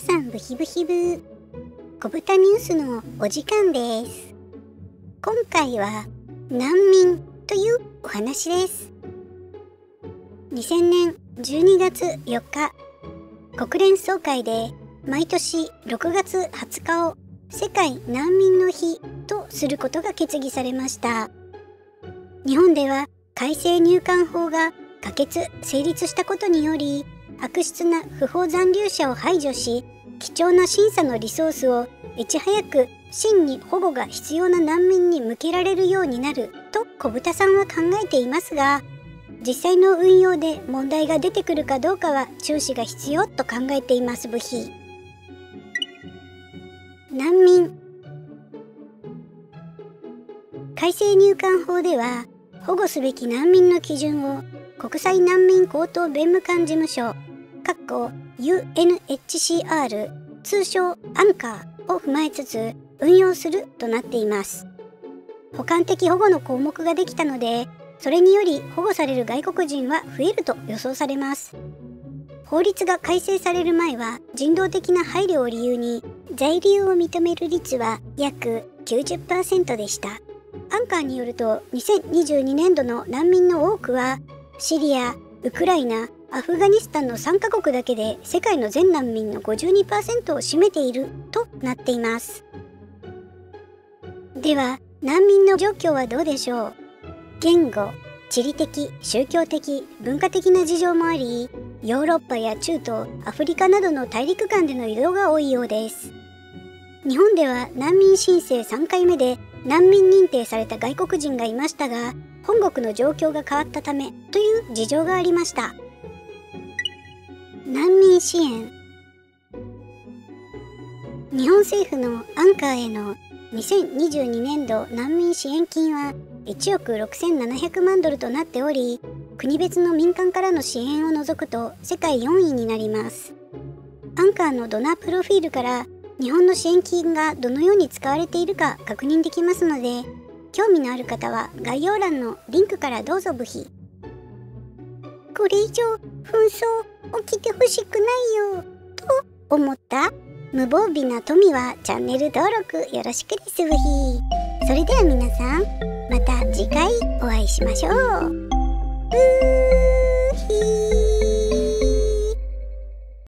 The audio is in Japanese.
さんブヒブヒブ。小豚ニュースのお時間です。今回は難民というお話です。2000年12月4日国連総会で毎年6月20日を世界難民の日とすることが決議されました。日本では改正入管法が可決成立したことにより悪質な不法残留者を排除し貴重な審査のリソースをいち早く真に保護が必要な難民に向けられるようになると小豚さんは考えていますが実際の運用で問題が出てくるかどうかは注視が必要と考えています部費難民。改正入管法では保護すべき難民の基準を国際難民高等弁務官事務所 UNHCR 通称アンカーを踏まえつつ運用するとなっています。補完的保護の項目ができたのでそれにより保護される外国人は増えると予想されます。法律が改正される前は人道的な配慮を理由に在留を認める率は約90%でした。アンカーによると2022年度の難民の多くはシリア、ウクライナ、アフガニスタンの3カ国だけで世界の全難民の52%を占めているとなっています。では難民の状況はどうでしょう？言語地理的宗教的文化的な事情もありヨーロッパや中東アフリカなどの大陸間での移動が多いようです。日本では難民申請3回目で難民認定された外国人がいましたが本国の状況が変わったためという事情がありました。難民支援。日本政府のアンカーへの2022年度難民支援金は1億6700万ドルとなっており国別の民間からの支援を除くと世界4位になります。アンカーのドナープロフィールから日本の支援金がどのように使われているか確認できますので興味のある方は概要欄のリンクからどうぞ部費。これ以上紛争起きてほしくないよと思った。無防備な富はチャンネル登録よろしくです部費。それでは皆さんまた次回お会いしましょう。